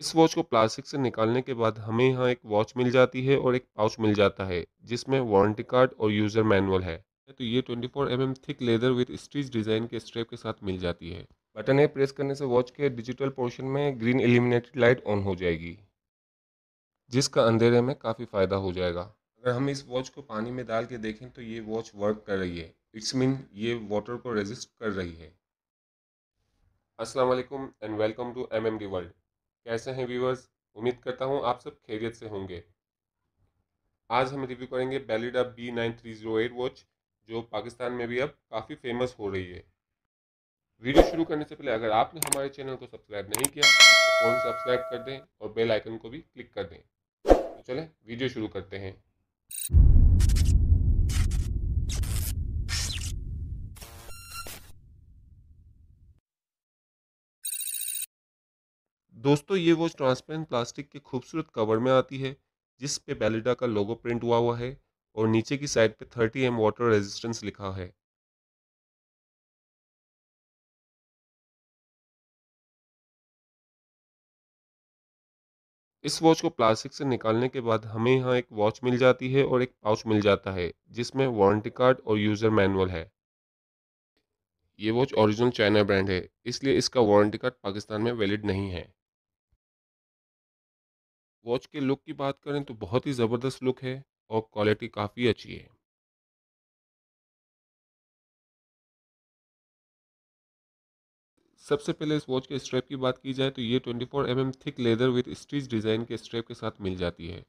इस वॉच को प्लास्टिक से निकालने के बाद हमें यहाँ एक वॉच मिल जाती है और एक पाउच मिल जाता है, जिसमें वारंटी कार्ड और यूज़र मैनुअल है। तो ये 24 four M thick leather with stitch design के स्ट्रेप के साथ मिल जाती है। बटन है प्रेस करने से वॉच के डिजिटल पोर्शन में ग्रीन एलिमिनेटेड लाइट ऑन हो जाएगी, जिसका अंधेरे में काफ़ी फ़ायदा हो जाएगा। अगर हम इस वॉच को पानी में डाल के देखें तो ये वॉच वर्क कर रही है। इट्स मीन ये वाटर को रेजिस्ट कर रही है। वालेकुम and welcome to M M D world. कैसे हैं व्यूवर्स उम्मीद करता हूँ आप सब खैरियत से होंगे। आज हम रिव्यू करेंगे बेलिडा B nine three zero eight watch जो पाकिस्तान में भी अब काफ़ी फ़ेमस हो रही है। वीडियो शुरू करने से पहले अगर आपने हमारे चैनल को सब्सक्राइब नहीं किया तो फ़ोन सब्सक्राइब कर दें और बेल आइकन को भी क्लिक कर दें। तो चलें, वीडियो शुरू करते हैं। दोस्तों, ये वॉच ट्रांसपेरेंट प्लास्टिक के खूबसूरत कवर में आती है, जिस पे बेलिडा का लोगो प्रिंट हुआ हुआ है और नीचे की साइड पे 30 एम वाटर रेजिस्टेंस लिखा है। इस वॉच को प्लास्टिक से निकालने के बाद हमें यहाँ एक वॉच मिल जाती है और एक पाउच मिल जाता है, जिसमें वारंटी कार्ड और यूज़र मैनुअल है। ये वॉच ओरिजिनल चाइना ब्रांड है, इसलिए इसका वारंटी कार्ड पाकिस्तान में वैलिड नहीं है। वॉच के लुक की बात करें तो बहुत ही ज़बरदस्त लुक है और क्वालिटी काफ़ी अच्छी है। सबसे पहले इस वॉच के स्ट्रैप की बात की जाए तो ये 24 four M thick leather with stitch design के स्ट्रैप के साथ मिल जाती है।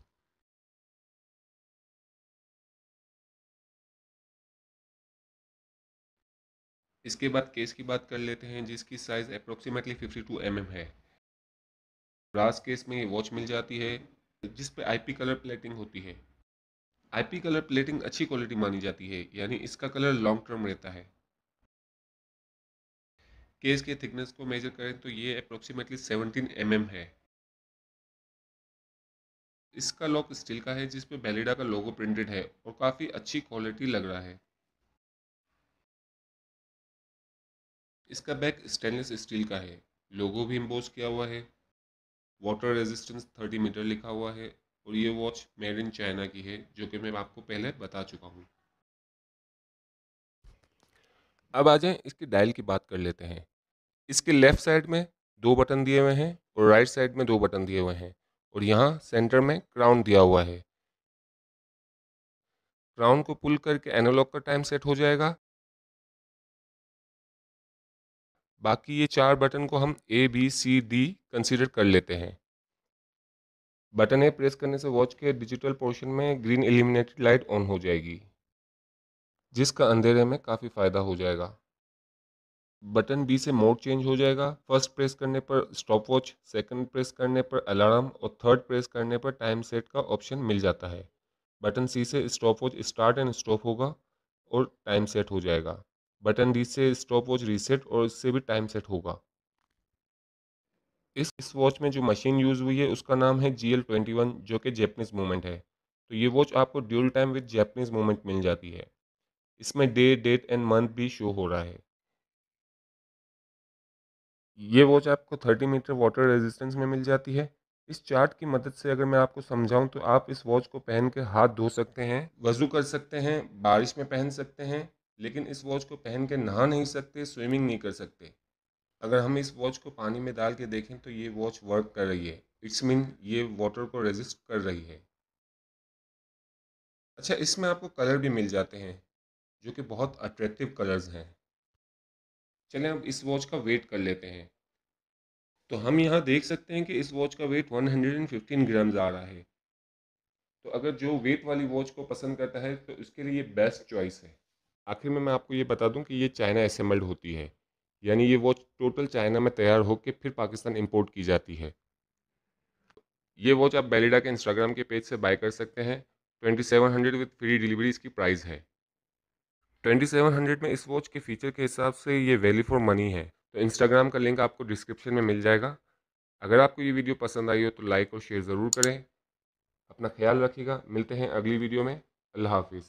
इसके बाद केस की बात कर लेते हैं जिसकी साइज़ अप्रोक्सीमेटली 52 टू mm है। ब्रास केस में ये वॉच मिल जाती है, जिस पे आईपी कलर प्लेटिंग होती है। आईपी कलर प्लेटिंग अच्छी क्वालिटी मानी जाती है, यानी इसका कलर लॉन्ग टर्म रहता है। केस के थिकनेस को मेजर करें तो ये अप्रोक्सीमेटली 17 एम mm है। इसका लॉक स्टील का है, जिस पे बेलिडा का लोगो प्रिंटेड है और काफ़ी अच्छी क्वालिटी लग रहा है। इसका बैक स्टेनलेस स्टील का है। लोगो भी इम्पोज किया हुआ है। वाटर रेजिस्टेंस 30 मीटर लिखा हुआ है और ये वॉच मेड इन चाइना की है, जो कि मैं आपको पहले बता चुका हूँ। अब आ जाए इसके डायल की बात कर लेते हैं। इसके लेफ़्ट साइड में दो बटन दिए हुए हैं और राइट साइड में दो बटन दिए हुए हैं और यहाँ सेंटर में क्राउन दिया हुआ है। क्राउन को पुल करके एनालॉग का टाइम सेट हो जाएगा बाकी ये चार बटन को हम A B C D consider कर लेते हैं। बटन ए प्रेस करने से वॉच के डिजिटल पोर्शन में ग्रीन एलिमिनेटेड लाइट ऑन हो जाएगी, जिसका अंधेरे में काफ़ी फ़ायदा हो जाएगा। बटन बी से मोड चेंज हो जाएगा। फ़र्स्ट प्रेस करने पर स्टॉप वॉच सेकेंड प्रेस करने पर अलार्म और थर्ड प्रेस करने पर टाइम सेट का ऑप्शन मिल जाता है। बटन सी से stop watch start and stop होगा और टाइम सेट हो जाएगा। बटन डी से स्टॉप वॉच रीसेट और इससे भी टाइम सेट होगा। इस इस वॉच में जो मशीन यूज़ हुई है, उसका नाम है जी एल ट्वेंटी वन, जो कि जैपनीज़ मूवमेंट है। तो ये वॉच आपको dual time with Japanese movement मिल जाती है। इसमें डे, डेट एंड मंथ भी शो हो रहा है। ये वॉच आपको 30 मीटर वाटर रेजिस्टेंस में मिल जाती है। इस चार्ट की मदद से अगर मैं आपको समझाऊं तो आप इस वॉच को पहन के हाथ धो सकते हैं, वज़ू कर सकते हैं, बारिश में पहन सकते हैं लेकिन इस वॉच को पहन के नहा नहीं सकते, स्विमिंग नहीं कर सकते। अगर हम इस वॉच को पानी में डाल के देखें तो ये वॉच वर्क कर रही है। इट्स मीन ये वाटर को रेजिस्ट कर रही है। अच्छा इसमें आपको कलर भी मिल जाते हैं, जो कि बहुत अट्रैक्टिव कलर्स हैं। चलें अब इस वॉच का वेट कर लेते हैं। तो हम यहाँ देख सकते हैं कि इस वॉच का वेट 115 ग्राम्स आ रहा है। तो अगर जो वेट वाली वॉच को पसंद करता है तो इसके लिए बेस्ट चॉइस है। आखिर में मैं आपको ये बता दूँ कि ये चाइना असेंबल्ड होती है। यानी ये वॉच टोटल चाइना में तैयार होकर फिर पाकिस्तान इंपोर्ट की जाती है। ये वॉच आप बेलिडा के इंस्टाग्राम के पेज से बाय कर सकते हैं। Twenty seven hundred with free delivery इसकी प्राइस है। ट्वेंटी सेवन हंड्रेड में इस वॉच के फीचर के हिसाब से ये वैल्यू फॉर मनी है। तो इंस्टाग्राम का लिंक आपको डिस्क्रिप्शन में मिल जाएगा। अगर आपको ये वीडियो पसंद आई हो तो लाइक और शेयर ज़रूर करें। अपना ख्याल रखिएगा। मिलते हैं अगली वीडियो में। अल्लाह हाफिज़।